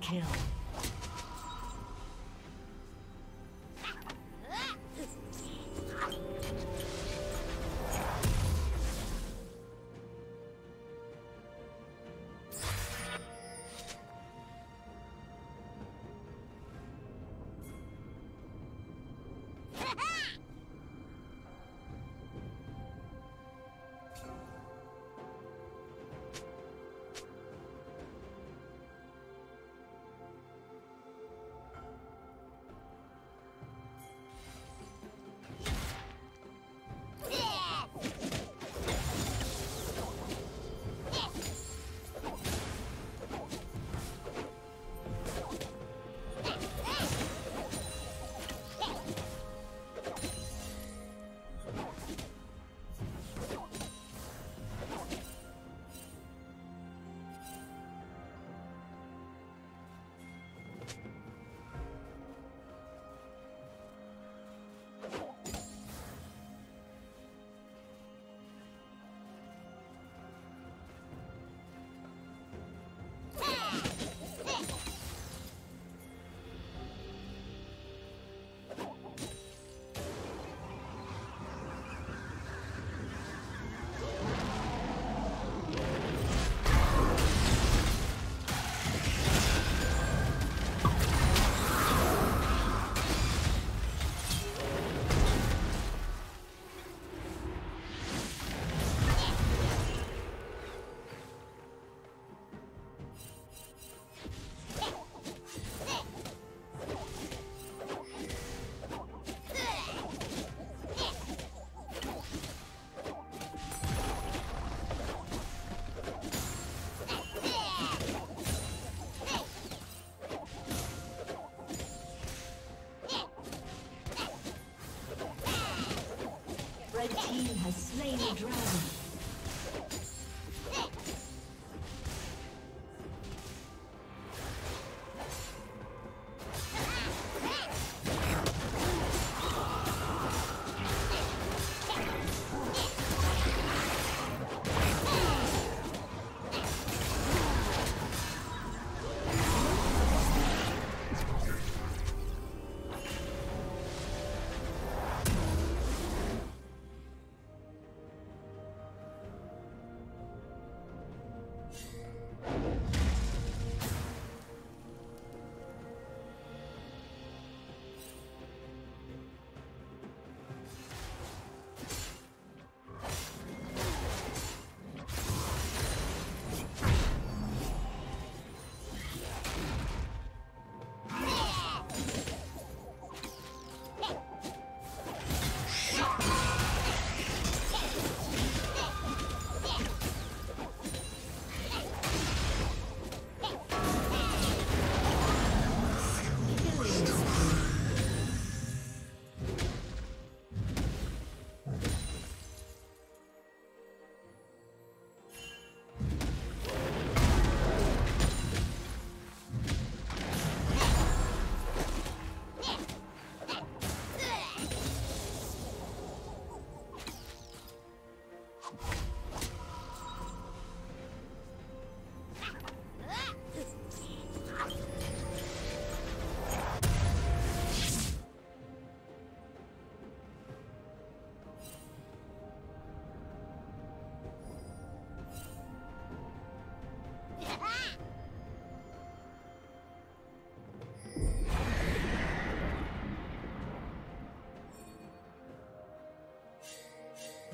Kill.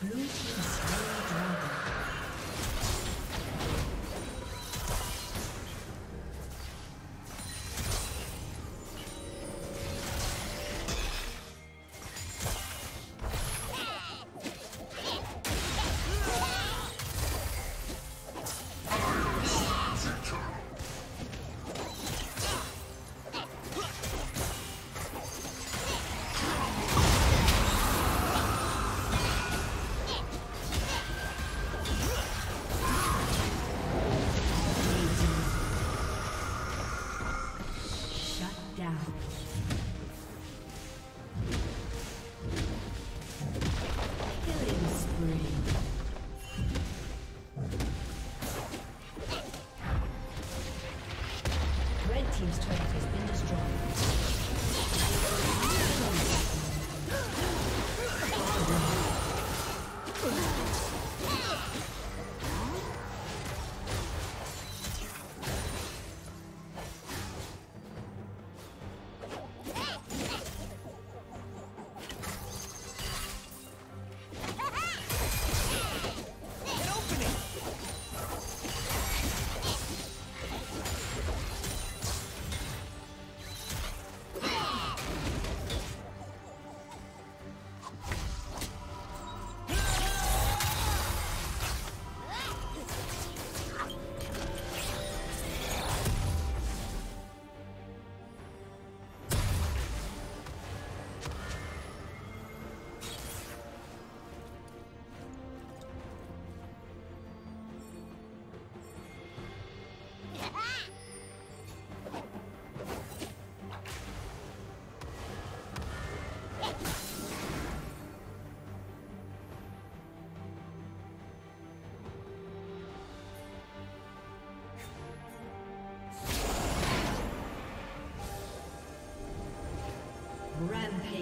Blue team. down.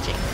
Watching.